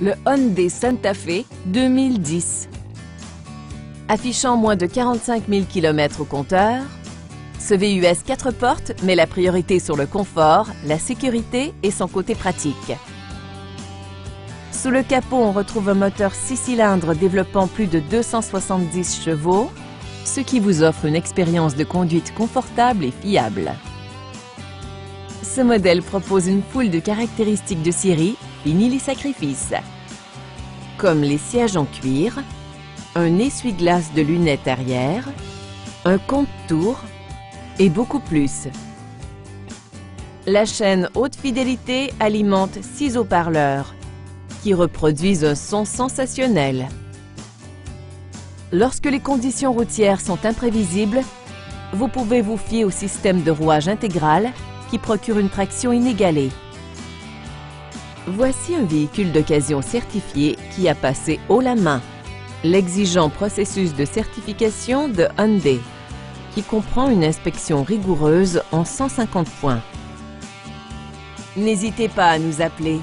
le Hyundai Santa Fe 2010. Affichant moins de 45 000 km au compteur, ce VUS 4 portes met la priorité sur le confort, la sécurité et son côté pratique. Sous le capot, on retrouve un moteur 6 cylindres développant plus de 270 chevaux, ce qui vous offre une expérience de conduite confortable et fiable. Ce modèle propose une foule de caractéristiques de série, fini les sacrifices. Comme les sièges en cuir, un essuie-glace de lunettes arrière, un compte-tour et beaucoup plus. La chaîne haute fidélité alimente 6 haut-parleurs qui reproduisent un son sensationnel. Lorsque les conditions routières sont imprévisibles, vous pouvez vous fier au système de rouage intégral qui procure une traction inégalée. Voici un véhicule d'occasion certifié qui a passé haut la main l'exigeant processus de certification de Hyundai, qui comprend une inspection rigoureuse en 150 points. N'hésitez pas à nous appeler